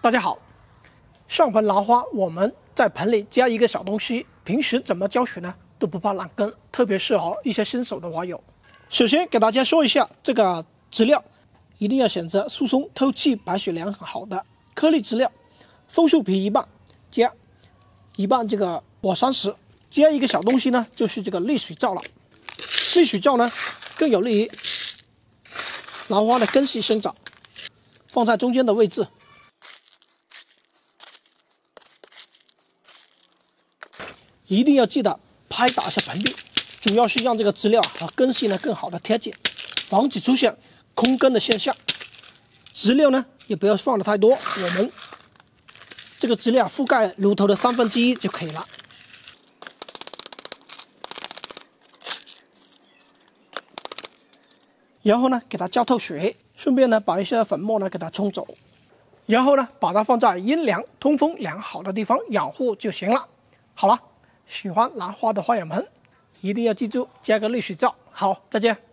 大家好，上盆兰花我们在盆里加一个小东西，平时怎么浇水呢？都不怕烂根，特别适合一些新手的花友。首先给大家说一下这个植料，一定要选择疏松、透气、排水良好的颗粒植料。松树皮一半，加一半这个火山石，加一个小东西呢，就是这个沥水罩了。沥水罩呢，更有利于兰花的根系生长。放在中间的位置。一定要记得拍打一下盆壁，主要是让这个资料和根系呢更好的贴紧，防止出现空根的现象。植料呢也不要放的太多，我们这个资料覆盖炉头的三分之一就可以了。然后呢，给它浇透水，顺便呢把一些粉末呢给它冲走，然后呢把它放在阴凉、通风良好的地方养护就行了。好了。喜欢兰花的花友们，一定要记住加个滤水罩。好，再见。